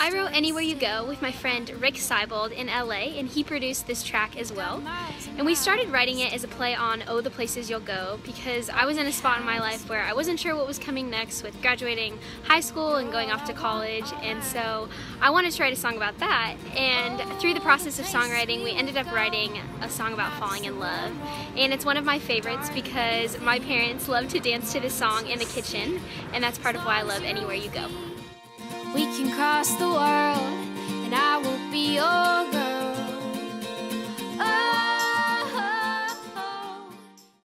Anywhere You Go with my friend Rick Seibold in LA, and he produced this track as well. And we started writing it as a play on Oh the Places You'll Go because I was in a spot in my life where I wasn't sure what was coming next with graduating high school and going off to college, and so I wanted to write a song about that. And through the process of songwriting, we ended up writing a song about falling in love. And it's one of my favorites because my parents love to dance to this song in the kitchen, and that's part of why I love Anywhere You Go. Can cross the world and I will be your girl.